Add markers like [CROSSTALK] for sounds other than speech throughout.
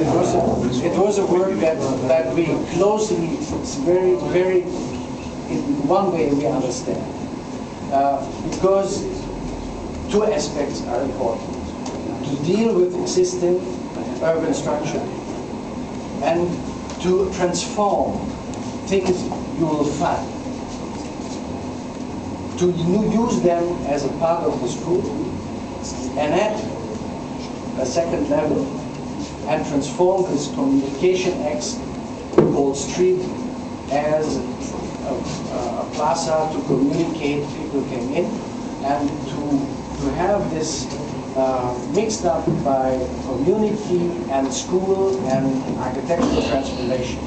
it was a, it was a work that, that we closely, it's very, very, in one way we understand. Uh, because two aspects are important. To deal with existing urban structure and to transform things you will find. To use them as a part of the school and at a second level and transform this communication X called street as a, a, a plaza to communicate people came in and to, to have this uh, mixed up by community and school and architectural transformation.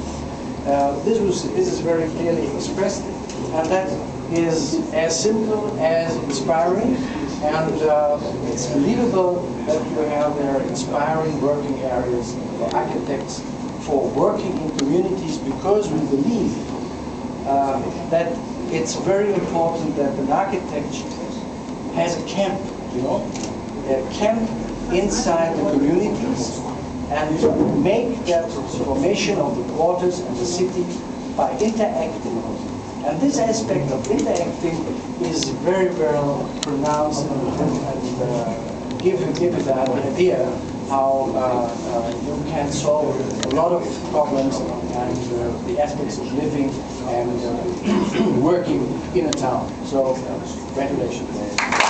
Uh, this was this is very clearly expressed, and that is as simple as inspiring, and uh, it's believable that you have there inspiring working areas for architects for working in communities because we believe uh, that it's very important that an architect has a camp, you know, a camp inside the communities and make that transformation of the quarters and the city by interacting. And this aspect of interacting is very well pronounced and, and uh, give, give an idea how uh, uh, you can solve a lot of problems and uh, the aspects of living and uh, [CLEARS THROAT] working in a town. So, congratulations.